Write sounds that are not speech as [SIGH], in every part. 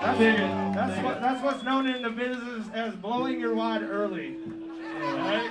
That's, that's, what, that's what's known in the business as blowing your wad early. Right?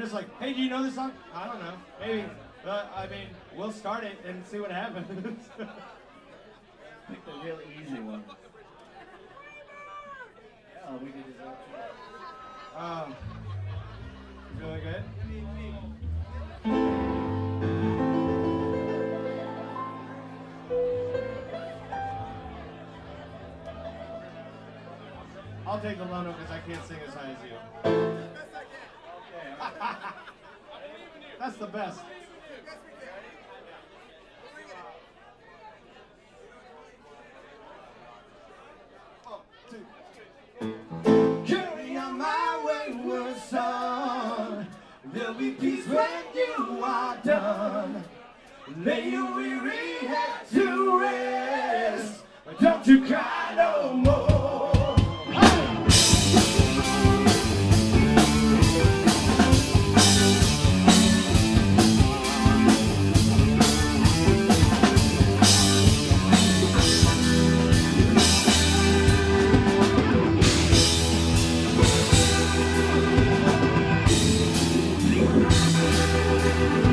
Just like, hey, do you know this song? I don't know. Maybe. But, I mean, we'll start it and see what happens. [LAUGHS] Pick the real easy one. Yeah, we could just. um, feeling good? I'll take the low note because I can't sing as high as you. [LAUGHS] That's the best. Carry on my wayward son. There'll be peace when you are done. Lay your weary Once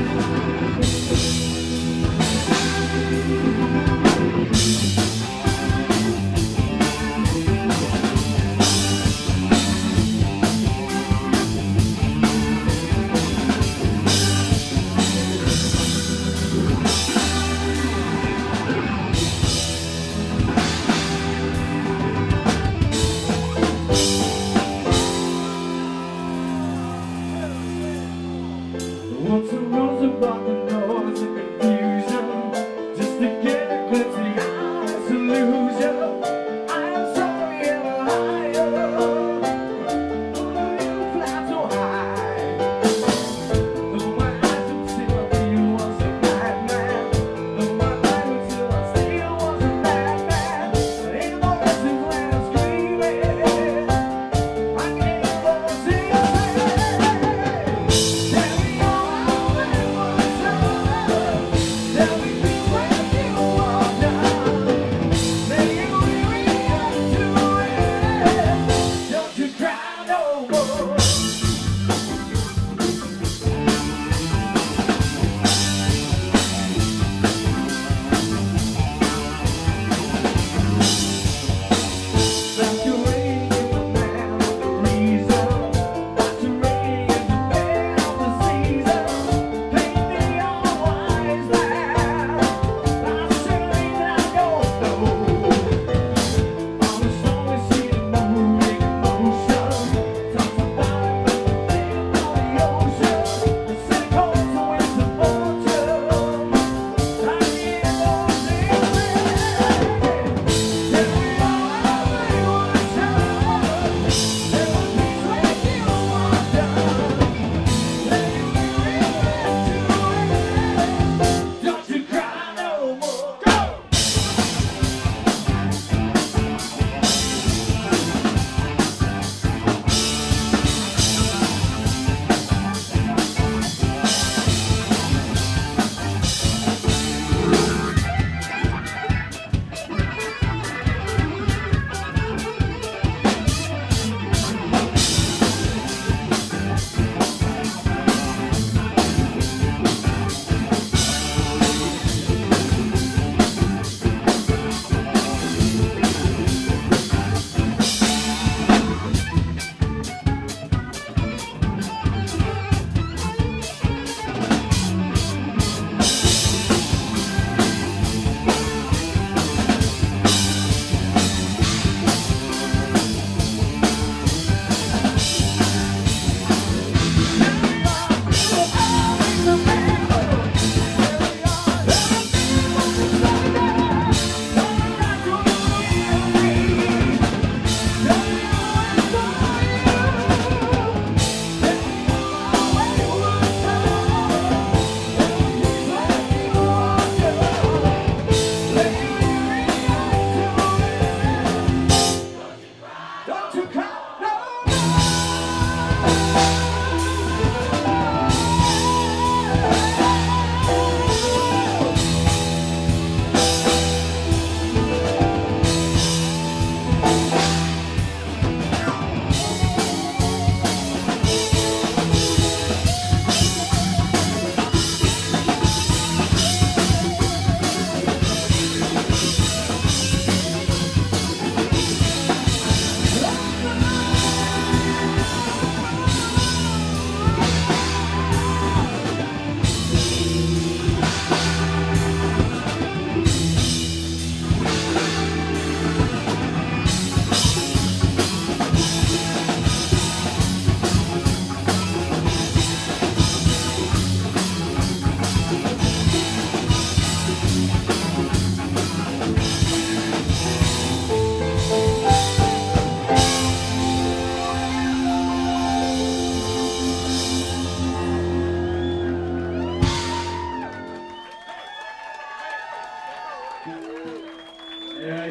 Yeah.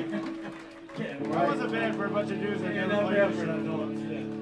yeah. That was a bad for a bunch of dudes yeah, for adults. Yeah.